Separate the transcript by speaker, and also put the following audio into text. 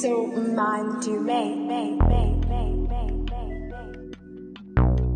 Speaker 1: So mind you may, may, may, may, may, may, may.